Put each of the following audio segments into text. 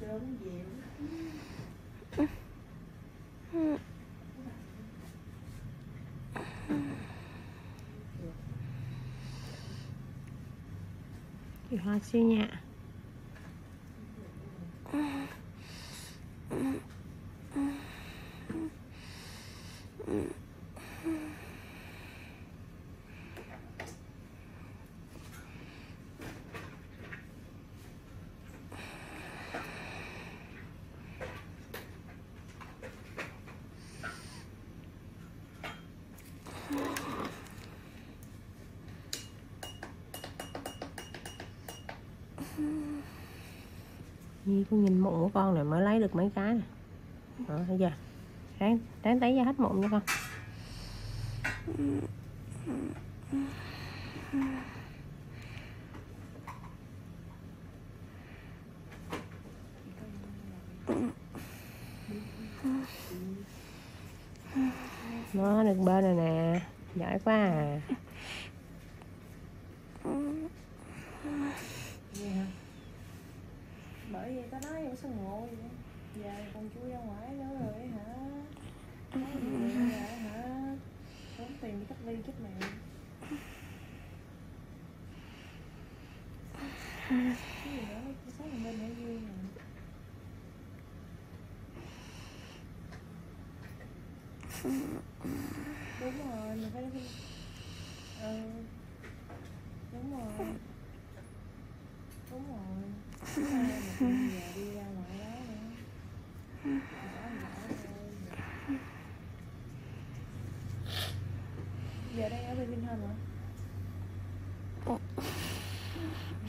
thì về hoa siêu nhẹ Nhi con nhìn mụn của con này mới lấy được mấy cái nè. Đó, thấy chưa? Ráng, ráng tấy ra hết mụn cho con. Nó được bên rồi nè. Giỏi quá à. Bởi vì tao nói em sao ngộ vậy Giờ con chui ra ngoài nữa rồi hả? Nói gì vậy hả? Tốn tiền đi cách ly chết mẹ Cái gì nữa Sáng mình bên Hải Dương nè Đúng rồi, mình phải đi. Ừ. Đúng rồi. Đúng rồi. Mình giờ đi ra ngoài đó nữa. Giờ đang ở bên Vinhome hả?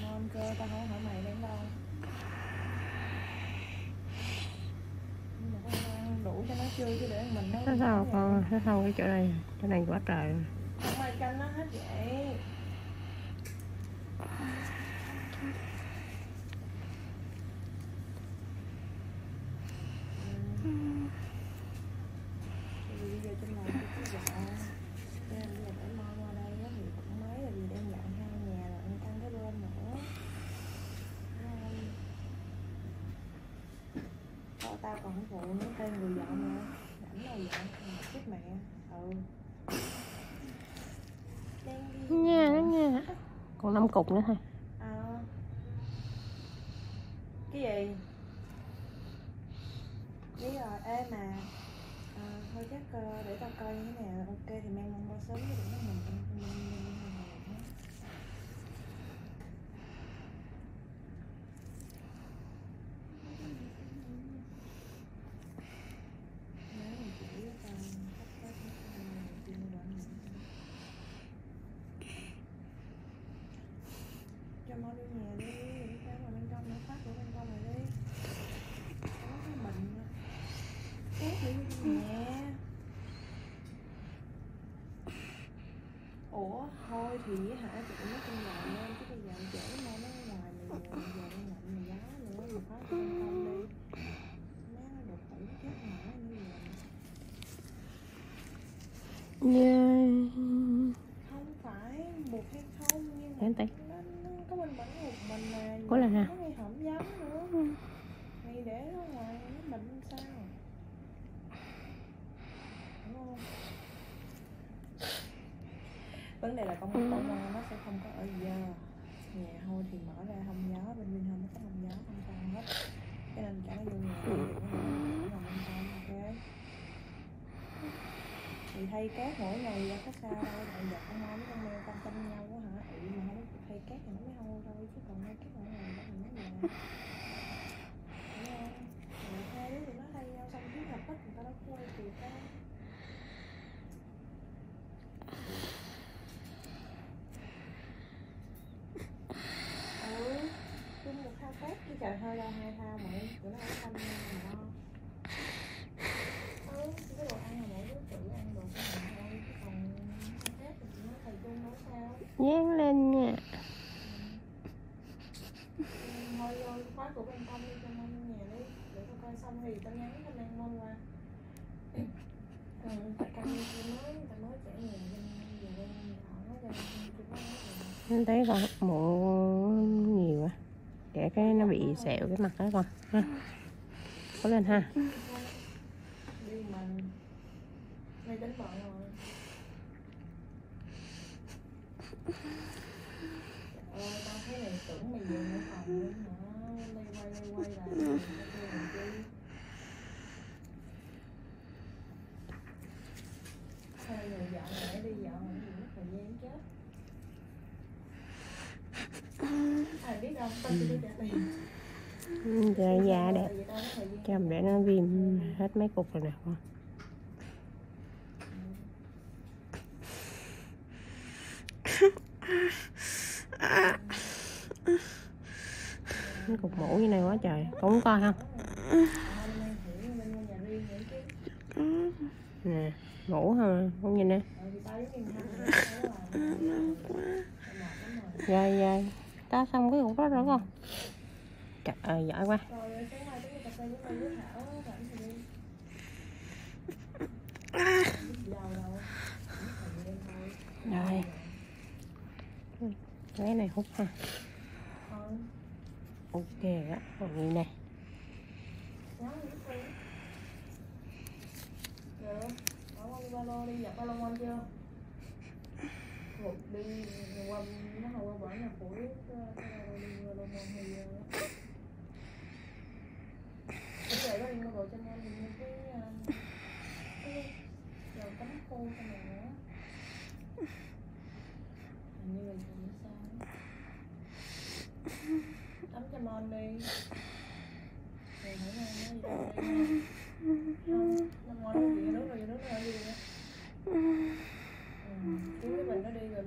Ngon cơ, tao không hỏi mày đang đâu. Nhưng mà có ăn đủ cho nó chơi chứ để mình nó sao? con Nó sao cái chỗ này Chỗ này quá trời. Không ai canh nó hết vậy Thì bây giờ trên lầu tôi có dạo Cho nên bây giờ để mon qua đây á thì cũng mấy là vì đang dọn hai nhà rồi anh tăng cái bên nữa Thấy không? Có tao còn không phụ nữa tên người dọn mà đâu dọn mà chết mẹ. Ừ. Nha nó nha Còn 5 cục nữa thôi À. Cái gì? Biết rồi, ê mà à, Thôi chắc ờ, để tao coi như thế nào. Ok thì mang qua sớm mình mình mình mình mình Nếu mình chỉ tao cách cách mình tiên đoán mình cho mon đi cái mà bên trong nó phát của bên trong này đi có cái bệnh tốt đi nhà ủa thôi thì hả chị nó trong nhà lên chứ bây giờ chở nó nó ngoài mình giờ đang lạnh mình giá nữa mình phát cho bên trong đi má nó đột tử chết mãi nữa giờ Nha không phải buộc hay không nhưng mà Để tay nó, nó có mình bệnh một mình mà Cố lên nó nè. ngay hỏng giấm nữa mày để nó ngoài nó bệnh sao đúng không vấn đề là con con con nó sẽ không có ở giờ nhà thôi thì mở ra thông gió bên bên không có thông gió không sao hết cho nên cho nó vô nhà đi, đừng có nằm nằm bên trong ok thay cát mỗi ngày là có sao đâu đại dịch không ai nói con mèo tâm canh nhau quá hả? Ừ mà không có thay cát thì nó mới hôi thôi, chứ còn thay cát mỗi ngày đó thì nó là đúng không? Thay đứa thì nó thay nhau xong cứ gặp hết người ta đâu có quay kịp đâu ừ chung một thao cát chứ trời hơi đâu hai thao mà tụi nó không canh nhau mà lo ừ cái đồ ăn là mỗi đứa tự ăn đồ của mình thôi chứ còn thao cát thì tụi nó thầy chung đâu sao Dán lên nha thôi vô khóa của bên trong đi cho mon nhà đi để tao coi xong thì tao nhắn cho mang mon qua ừ, tại con mới tao mới trẻ nhà bên về đây nhỏ cho nên dán lên nha. Anh thấy còn mụn nhiều á để cái nó bị sẹo cái mặt đó con, ha. Có lên ha. Đi thấy tưởng mày phòng quay quay Thôi đi thời gian biết đâu Ừ, đẹp chồng để nó viêm hết mấy cục rồi nè. con cục mũ như này quá trời, cũng muốn coi không nè, mũ không không nhìn nè. Rồi rồi ta xong cái cục đó rồi không? trời ơi, giỏi quá. Rồi cái này hút ha ok đó còn gì nè ba lô đi giặt ba lô quanh cái một đi quanh nó hồi qua bển là phủi đi ba lô quanh thì cái vậy đó đi mua đồ cho nên thì mua cái cái dầu tắm khô cho mẹ nữa hình như là gì sao tắm cho mon đi rồi hỏi nghe nó gì đâu đây không năm ngoái nó gì nước rồi nước nó ở gì nữa ừ. Cứ cái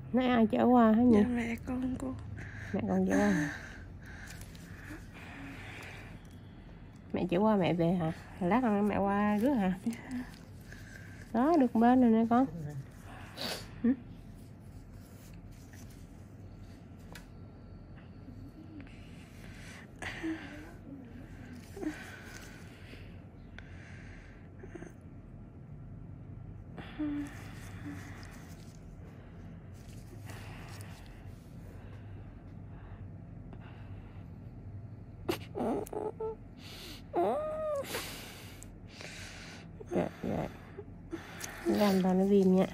Nãy ai chở qua hả nhỉ? Dạ mẹ con cô Mẹ con chở qua? Mẹ chở qua mẹ về hả? Lát nữa mẹ qua rước hả? Đó, được bên rồi nè con? Dạ, Làm tao nó viêm nha